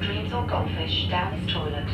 streams or goldfish down his toilet.